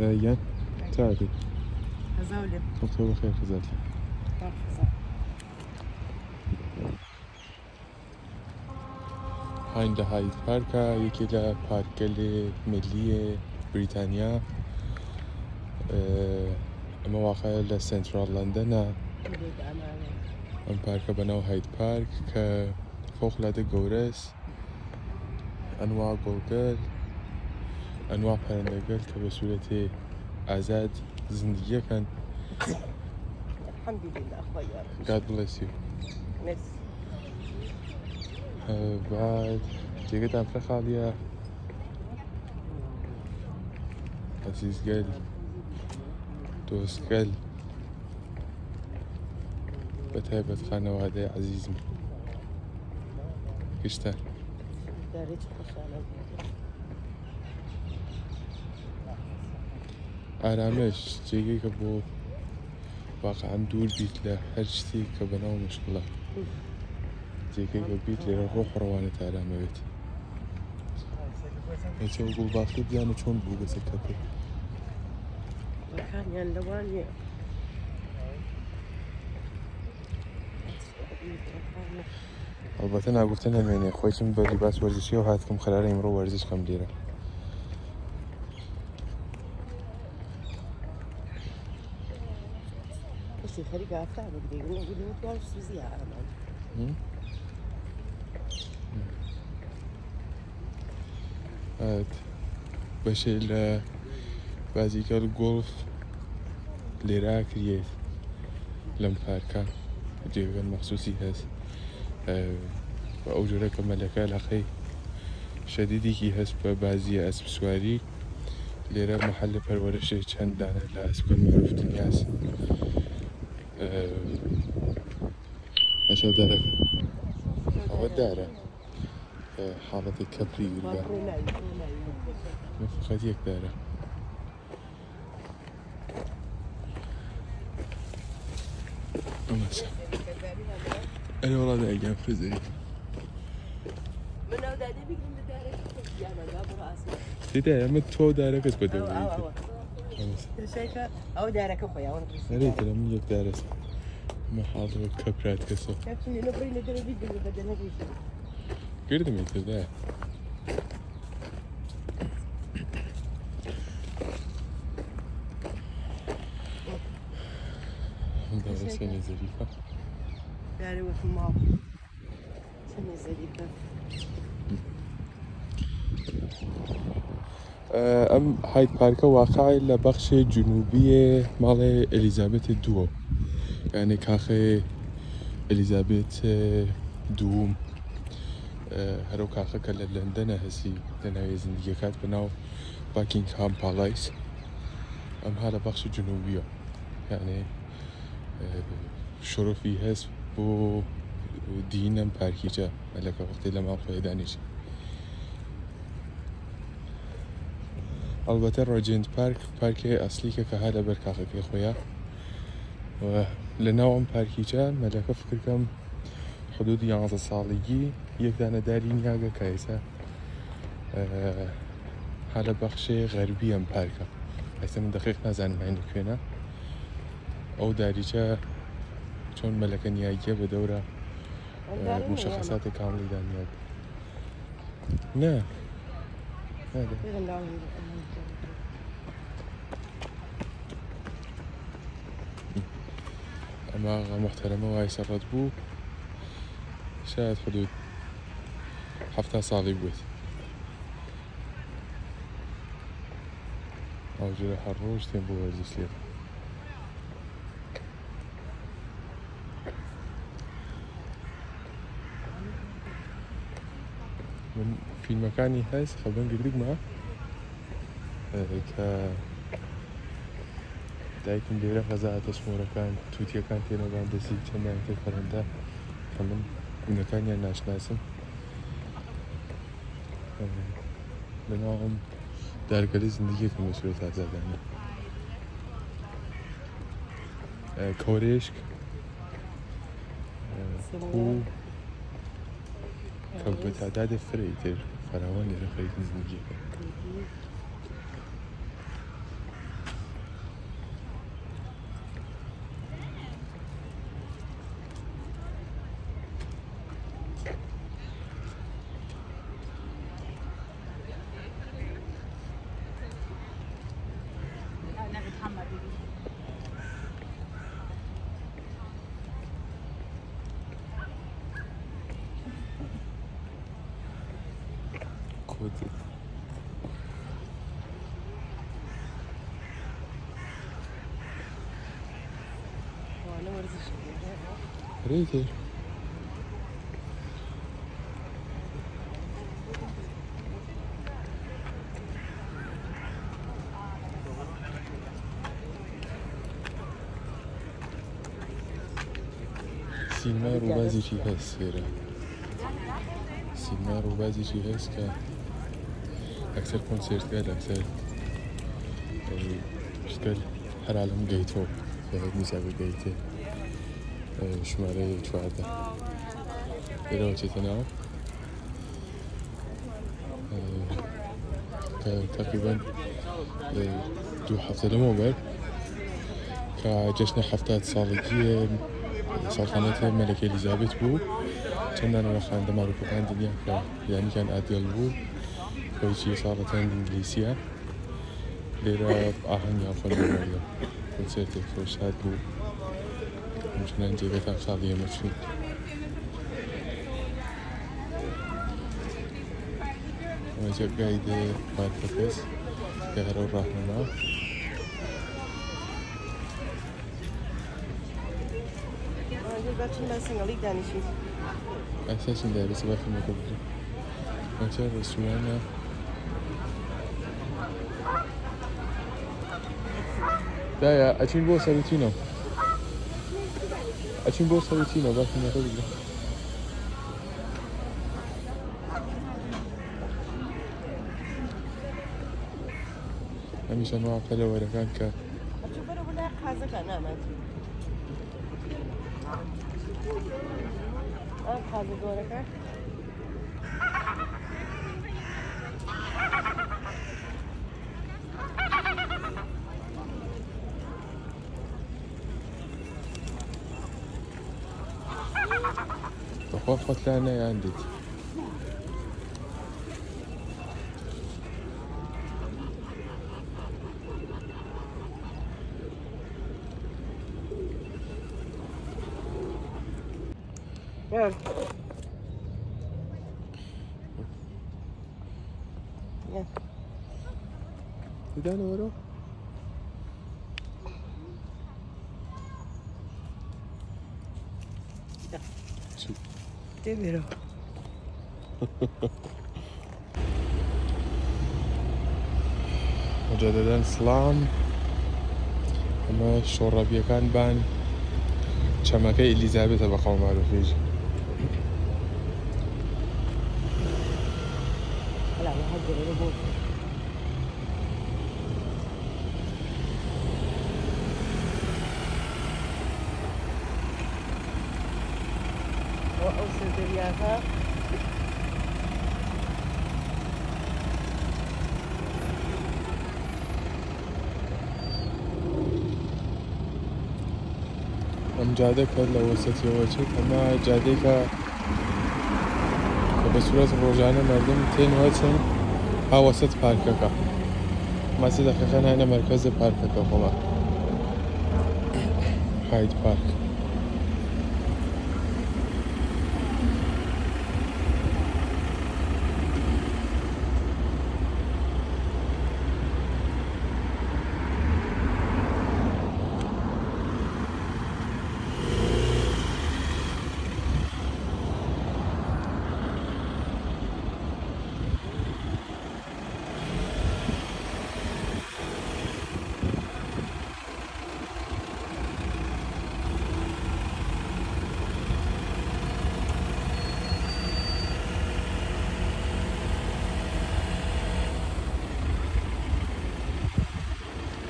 دايان تعالي هاین لە هاید پارکە یەکی لە پارکەلێ ملیە بریتانیا. ئەمە واقعە لە سنترال لەندەنە ئەم پارکە بەناو هاید پارک کە فۆخلادە گەورەس ئەنوا گۆگەل ئەنوا پەرندەگەل کە بە سوورەتێ ئازاد زندگیەکەن الحمد لله خويا God bless you. ميرسي آه، بعد جێگەتان فرە خاڵیە عزیزگەل دۆستگەل بە تایبەت خانەوادەی عزیزم. گشتە داريت خوشالة ئارامش جێگەی کە بۆ واقعان دوور بیت لە هەر شتێک کە بەناو مشکڵە جێگەی کە بیت لێرە ڕۆ حڕوانێت ئارامەوێت هیچە گوڵباخی بیانە چۆن بوو گەسە کەپێ وكان يعني لواني البته نگفتن نمینه خودتون با لباس ورزشی و هات کم قراره امرو ورزش کم عارفة بدي يقول لي ما تقولش سوزي على ما هات. بەشێ لە بازیکەل گۆلف لێرا کرێت لەم پارکە جێگەن مەخصوصی هەست بە ئەو جۆرەکە مەلەکە لەقەی شەدیدێکی ئەشە دەرەکە ئەوە دارە حاڵەتی کەپری گرگە فقط یک داره مثلا أنا والله ده أيام خزري من بدارك يا من باب راسي تدا يا مت تو داره كنت بدو أو أو شايفة أو دارك أخويا وأنا يا ريت انا من يك دارس ما حاضر كبرات كسو كابتن نبري ندري بيدي بدل هذي قرد ميتر ده دارس سنة ئەم هایت پارکە واقعی لە بەخشی جنوبیە ماڵێ ئەلیزابێت دووە یانێ کاخێ ئەلیزابێت دووم هەرو کاخەکە لە لەندەنە هەسی لە ناوێ زیندگیەکات بەناو باکینگ هام پاڵایس ئەم ها لە بەخشی جنوبیە. یانێ شرفی هەست بۆ دینەم پارکیجە. مەلەکە وەختی لە البته راجند پارک پارک اصلی که که هادا بر که خویا. و لە پارکی چه ملکه فکر فکرکەم حدود یک دنده دریایی نیاگە که ایسا حالا بخش غربی ام پارکە ئەستا من دقیق که نه. او ئەو داریچە چۆن ملکه نیاگیە و دوره مشخصات کاملی دانیاد. نه. هذا. محترمة وهاي سرت بو شاهد حدود حفتها صالي بويت. أو جرى حروج تين بو في المكان هايس خلونا خب نقلق معاه ك دايكم ديرا غزاعة تصمورة كان توتيا كان تينا بان دسيب جمع في فرندا كمان خب من كان يا ناش ناسم بناهم در گلی زندگی که مسئول زدنه کورشک کو که به تعداد فریتر. фараон и захарит Низникита. ريتي سینما رو بعضی هست فێرە سینما ڕوو بازێکی هەست کە ئەکسەر کۆنسرتگە لەکسەر شتە هەرالم گەیتۆ میزابە گەیتێ ژمارە چواردە لێرەوە چێتە ناو کە تقریبا دوو هەفتە لەمەوە بەر کە جەشنە هەفتات ساڵگیە ساڵخانەتە مەلەکە ئەلیزابێت بوو. چەندانەوە خاندەماروکەکان دنیا کە یانیکان ئادێڵ بوو. خۆیچی ساڵەتەن ئینگلیسیە لێرە ئاهەنگیان خۆنیوەردە کنسرتێک خۆشاد بوو چنان جێگەتان ساڵی ئەمە چوین ئەمەجە گایدێ پارکەکەس کە هەرە ڕاهنما بچین من سنگالیک دانشید ئەساسین دایبێت بە فیلمەکە بکرێ ئەچە ڕێستورانە دایە ئەچین بۆ سەرچینەوە ئەچین بۆ سەرچینەوە با فیلمەکە بگرێ هەمیشە نوع پەلەوەرەکان کە چون برو بله قازه کنه من آن قازه دوره کرد بەخوا خۆتلا نەیاندیت Gel. Gel. دیدن وەرە Demiro. مجددا سلام. ئەمە شۆڕەبیەکان بان چەمەکە ئلیزابێتە بە قەمارۆفێژ هم جاده کل لوستی و چی؟ همه جاده که به صورت روزانه مردم تین و چند ها وسط پارک که مسیر خانه مرکز پارک که خواه. هایت پارک.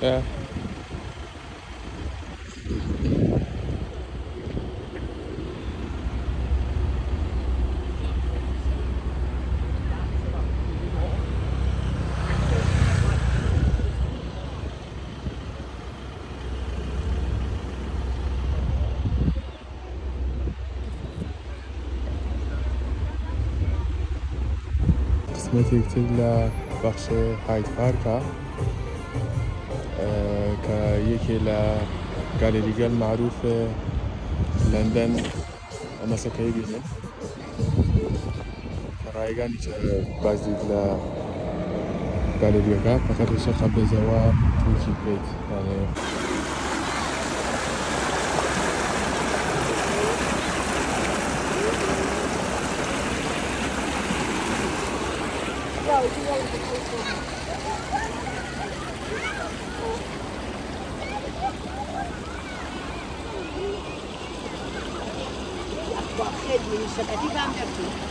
Yeah. قسمەتێکتر لە بەخشە هاید پارکە یکی لە گالریگەل معروف لندن مەسەکەی بینێت ڕایگانی بازی لە گالریەکە فقط شەخە و توی پیت you should have done that too.